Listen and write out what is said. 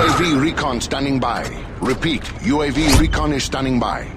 UAV recon standing by. Repeat, UAV recon is standing by.